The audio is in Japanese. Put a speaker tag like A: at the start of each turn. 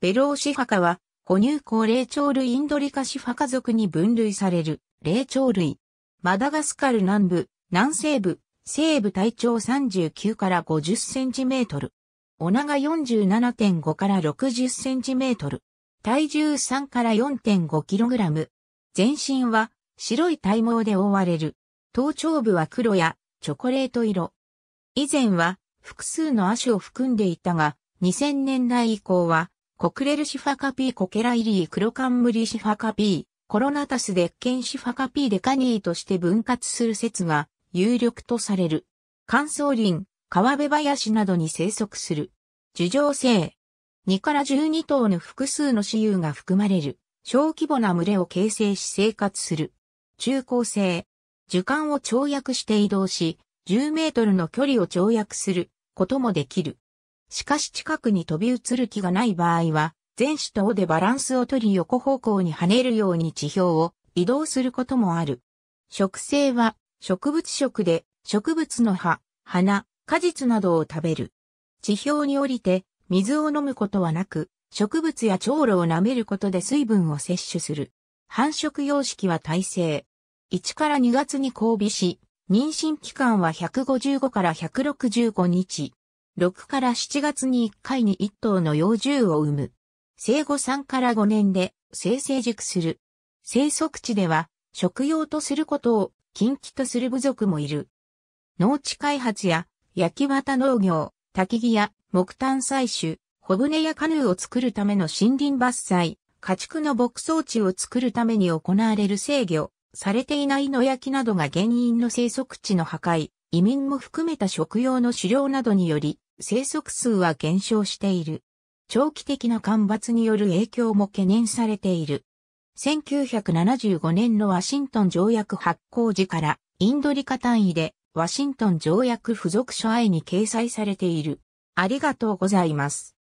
A: ベローシファカは、哺乳綱霊長類インドリカシファカ属に分類される霊長類。マダガスカル南部、南西部、西部体長39から50センチメートル。お長47.5から60センチメートル。体重3から4.5キログラム。全身は白い体毛で覆われる。頭頂部は黒やチョコレート色。以前は複数の亜種を含んでいたが、2000年代以降は、コクレルシファカ P. coquereli クロカンムリシファカ P. coronatus デッケンシファカ P. deckenii として分割する説が有力とされる。乾燥林、川辺林などに生息する。樹上性。2から12頭の複数の雌雄が含まれる。小規模な群れを形成し生活する。昼行性。樹幹を跳躍して移動し、10メートルの距離を跳躍することもできる。しかし近くに飛び移る気がない場合は、前肢と尾でバランスを取り横方向に跳ねるように地表を移動することもある。食性は植物食で植物の葉、花、果実などを食べる。地表に降りて水を飲むことはなく、植物や長路を舐めることで水分を摂取する。繁殖様式は耐性。1から2月に交尾し、妊娠期間は155から165日。6から7月に1回に1頭の幼獣を産む。生後3から5年で生成熟する。生息地では食用とすることを禁忌とする部族もいる。農地開発や焼き畑農業、焚き木や木炭採取、小舟やカヌーを作るための森林伐採、家畜の牧草地を作るために行われる制御、されていない野焼きなどが原因の生息地の破壊、移民も含めた食用の狩猟などにより、生息数は減少している。長期的な干ばつによる影響も懸念されている。1975年のワシントン条約発行時からインドリカ単位でワシントン条約付属書愛に掲載されている。ありがとうございます。